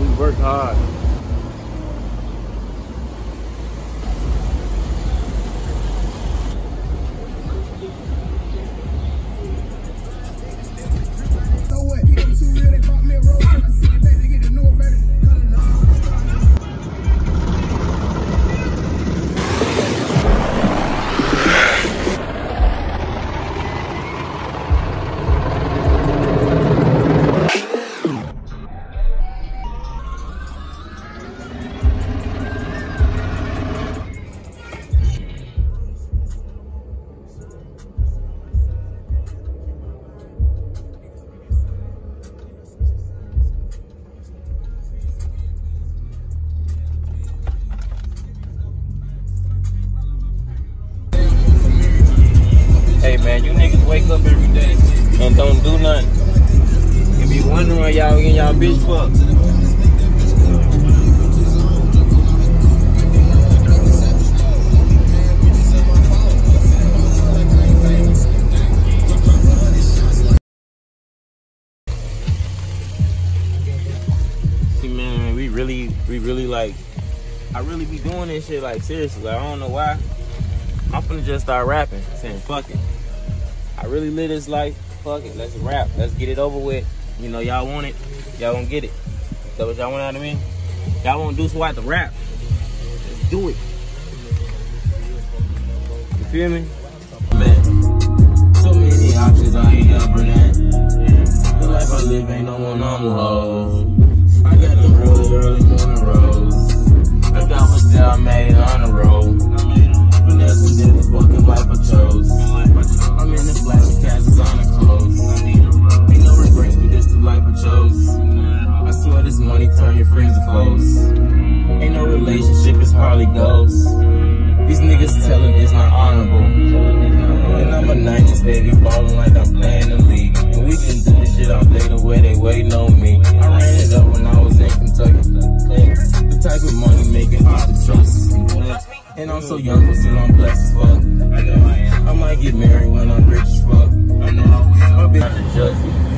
we work hard. Hey man, you niggas wake up every day and don't do nothing. You be wondering y'all getting y'all bitch fucked. Really, really like, I really be doing this shit like seriously. Like, I don't know why. I'm finna just start rapping, saying fuck it. I really live this life. Fuck it, let's rap. Let's get it over with. You know, y'all want it, y'all gonna get it. That what y'all want out of me? Y'all want Deuce Wop to rap. Let's do it. You feel me? Man, so many options I ain't that. The life I live ain't no normal 90s baby, ballin' like I'm playing the league. And we can do this shit all day the way they waiting on me. I ran it up when I was in Kentucky. The type of money make it hard to trust. And I'm so young, but still I'm blessed as fuck. I might get married when I'm rich as fuck. I know I be out to judge me.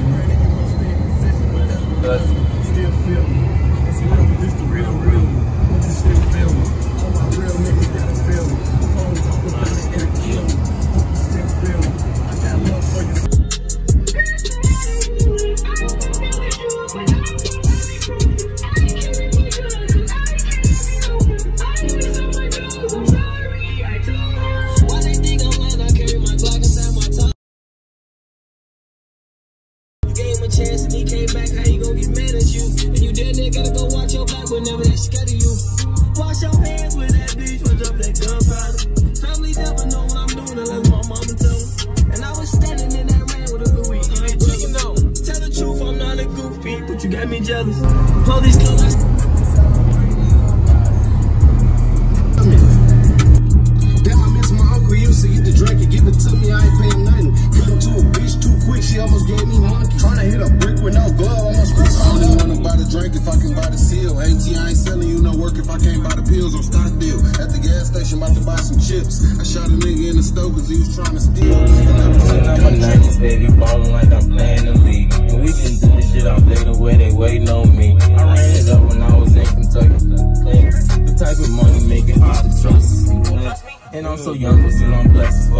Came back. How you gonna get mad at you? And you dead there, gotta go watch your back whenever they scared of you. Wash your hands with that bitch, punch up that gunpowder. Family never know what I'm doing unless my mama tell them. And I was standing in that rain with a Louis. Chicken though. Tell the truth, I'm not a goofy, but you got me jealous. Police come out. Damn, I miss my uncle. Used to get the drink and give it to me. I ain't pay him nothing. Cut him to a bitch too quick. She almost gave me monkey. Trying to hit a if I can't buy the pills on stock deal. At the gas station, about to buy some chips. I shot a nigga in the stove because he was trying to steal. I'm a 90s baby, ballin' like I'm playing the league. And we can do this shit all day the way they waiting on me. I ran it up when I was in Kentucky. The type of money make it hard to trust. And I'm so young, but still I'm blessed.